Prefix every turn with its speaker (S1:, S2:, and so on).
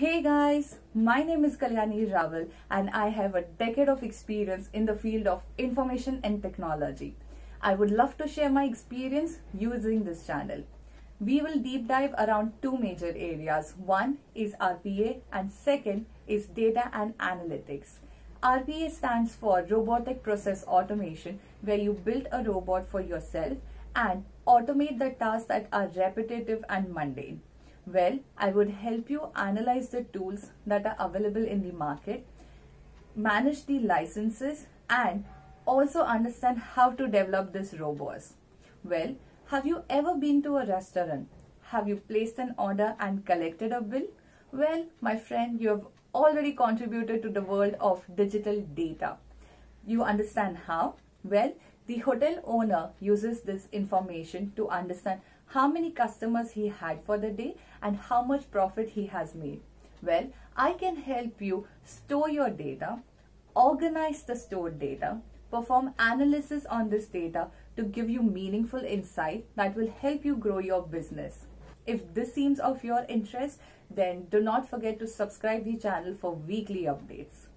S1: Hey guys, my name is Kalyani Raval and I have a decade of experience in the field of information and technology. I would love to share my experience using this channel. We will deep dive around two major areas. One is RPA and second is data and analytics. RPA stands for Robotic Process Automation where you build a robot for yourself and automate the tasks that are repetitive and mundane. Well, I would help you analyze the tools that are available in the market, manage the licenses and also understand how to develop this robots. Well, have you ever been to a restaurant? Have you placed an order and collected a bill? Well, my friend, you have already contributed to the world of digital data. You understand how? Well, the hotel owner uses this information to understand how many customers he had for the day and how much profit he has made. Well, I can help you store your data, organize the stored data, perform analysis on this data to give you meaningful insight that will help you grow your business. If this seems of your interest, then do not forget to subscribe the channel for weekly updates.